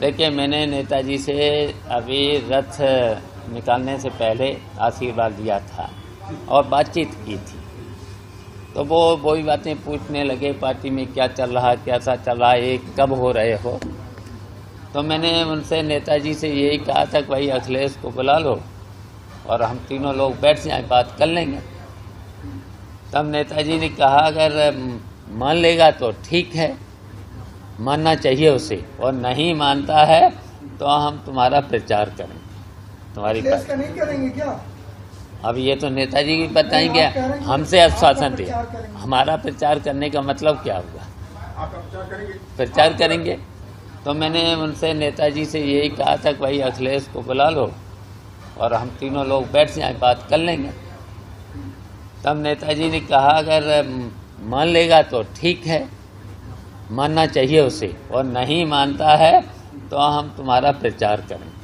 देखिए, मैंने नेताजी से अभी रथ निकालने से पहले आशीर्वाद लिया था और बातचीत की थी। तो वो वही बातें पूछने लगे, पार्टी में क्या चल रहा कैसा चल रहा है कब हो रहे हो? तो मैंने उनसे, नेताजी से यही कहा था कि भाई, अखिलेश को बुला लो और हम तीनों लोग बैठ जाए, बात कर लेंगे। तब नेताजी ने कहा, अगर मान लेगा तो ठीक है मानना चाहिए उसे। और नहीं मानता है तो हम तुम्हारा प्रचार करेंगे तुम्हारी बात। का नहीं करेंगे क्या? अब ये तो नेताजी भी बताएँगे। हैं हमसे आश्वासन दे। हमारा प्रचार करने का मतलब क्या होगा? प्रचार करेंगे। तो मैंने उनसे नेताजी से यही कहा था कि भाई अखिलेश को बुला लो और हम तीनों लोग बैठ जाए बात कर लेंगे। तब नेताजी ने कहा अगर मान लेगा तो ठीक है। मानना चाहिए उसे। और नहीं मानता है तो हम तुम्हारा प्रचार करेंगे।